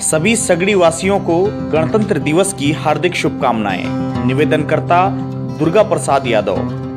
सभी सगड़ी वासियों को गणतंत्र दिवस की हार्दिक शुभकामनाएँ। निवेदनकर्ता दुर्गा प्रसाद यादव।